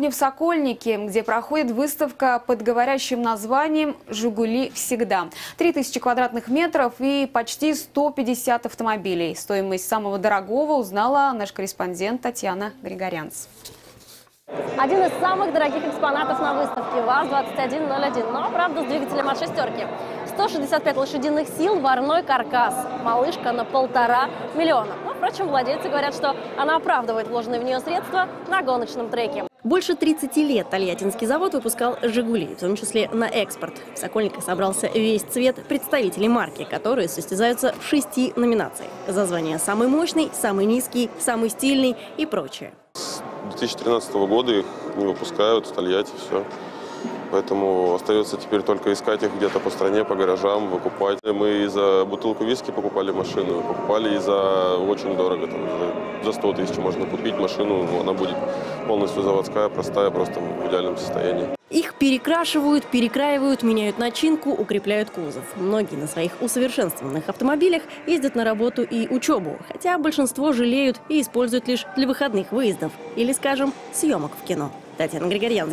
сегодня в Сокольнике, где проходит выставка под говорящим названием «Жигули всегда». 3000 квадратных метров и почти 150 автомобилей. Стоимость самого дорогого узнала наш корреспондент Татьяна Григорянц. Один из самых дорогих экспонатов на выставке ВАЗ-2101, но, правда, с двигателем от шестерки. 165 лошадиных сил, варной каркас. Малышка на полтора миллиона. Но, впрочем, владельцы говорят, что она оправдывает вложенные в нее средства на гоночном треке. Больше 30 лет Тольяттинский завод выпускал «Жигули», в том числе на экспорт. В Сокольниках собрался весь цвет представителей марки, которые состязаются в шести номинациях. За звание «Самый мощный», «Самый низкий», «Самый стильный» и прочее. С 2013 года их не выпускают в Тольятти, все. Поэтому остается теперь только искать их где-то по стране, по гаражам, выкупать. Мы и за бутылку виски покупали машину, покупали и за очень дорого. Там, за 100 тысяч можно купить машину, она будет полностью заводская, простая, просто в идеальном состоянии. Их перекрашивают, перекраивают, меняют начинку, укрепляют кузов. Многие на своих усовершенствованных автомобилях ездят на работу и учебу, хотя большинство жалеют и используют лишь для выходных выездов или, скажем, съемок в кино. Татьяна Григорьян,